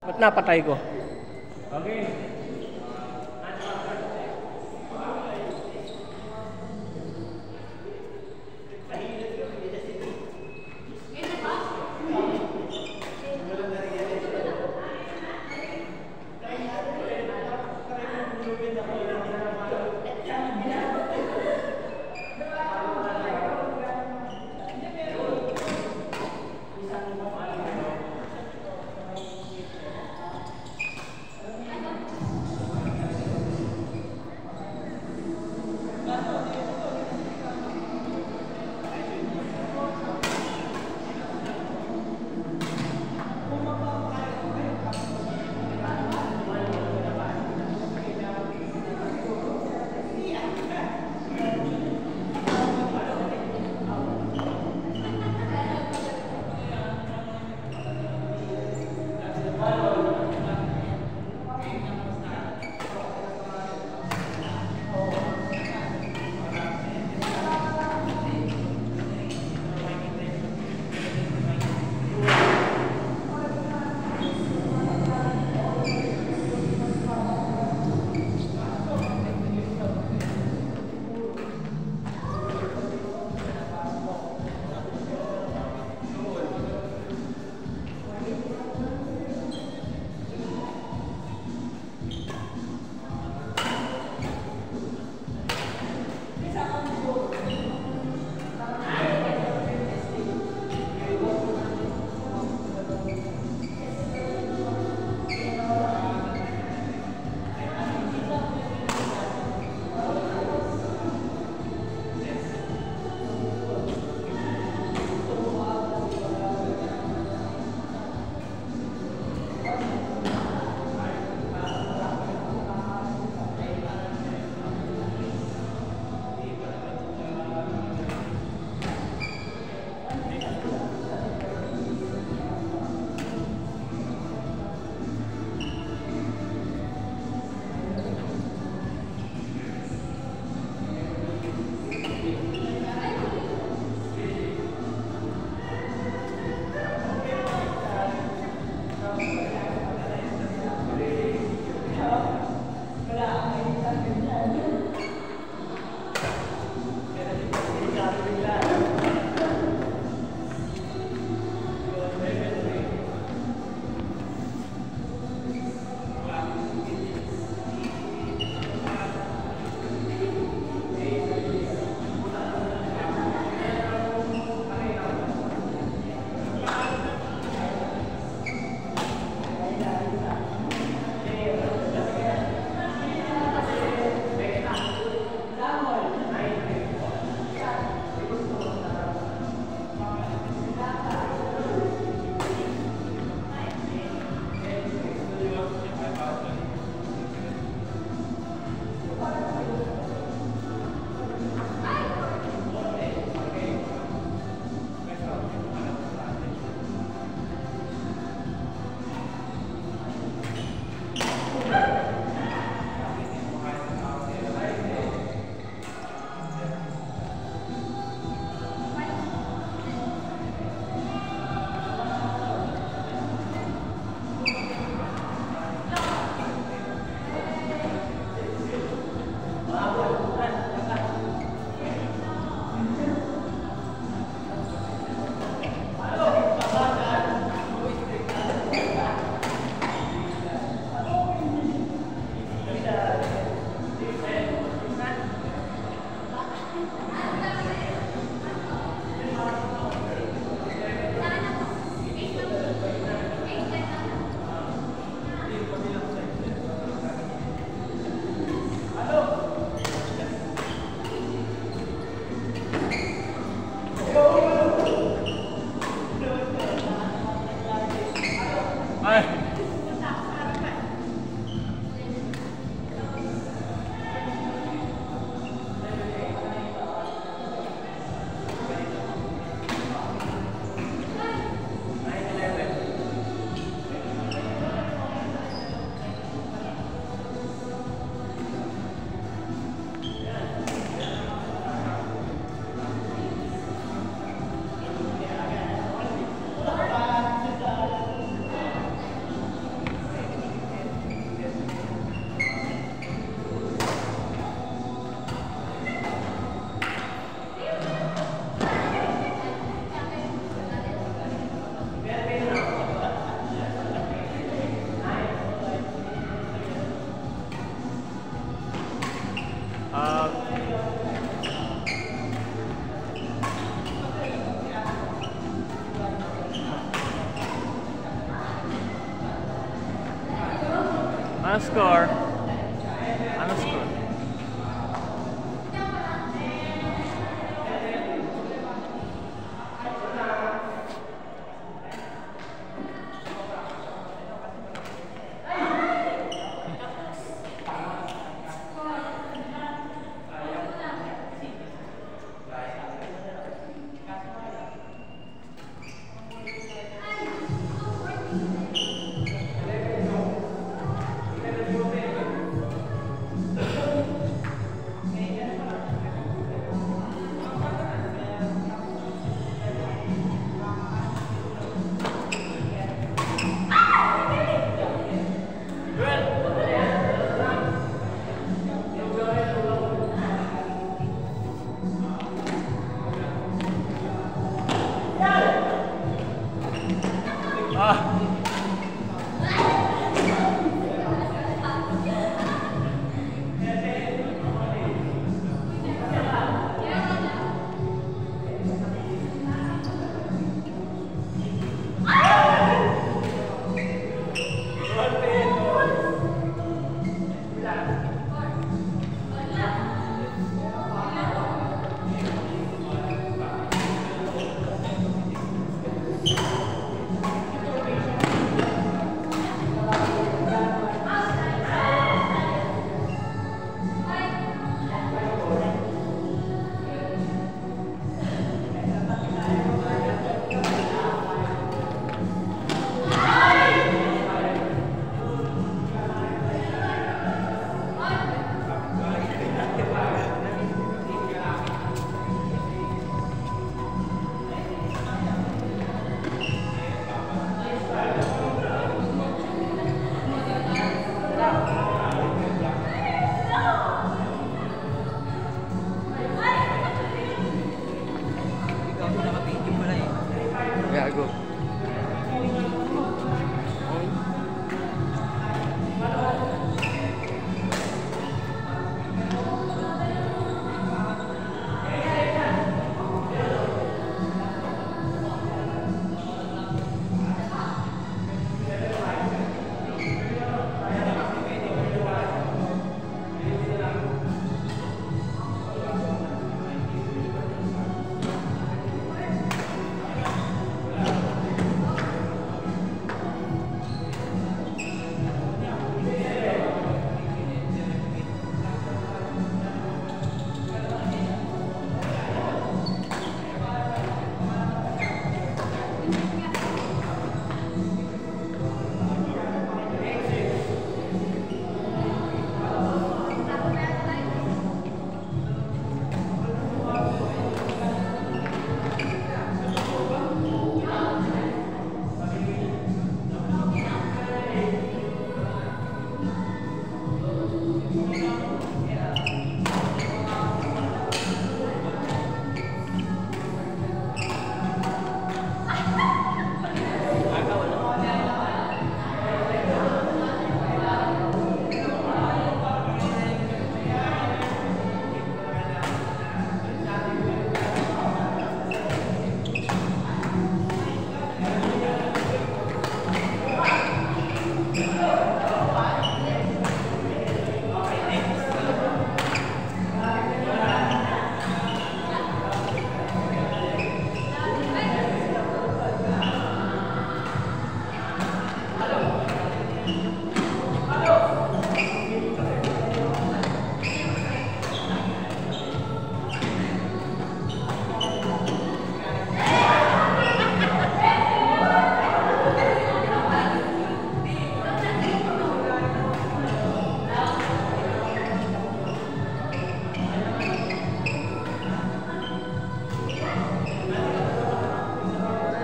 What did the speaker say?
Ba't napatay ko? Okay. NASCAR.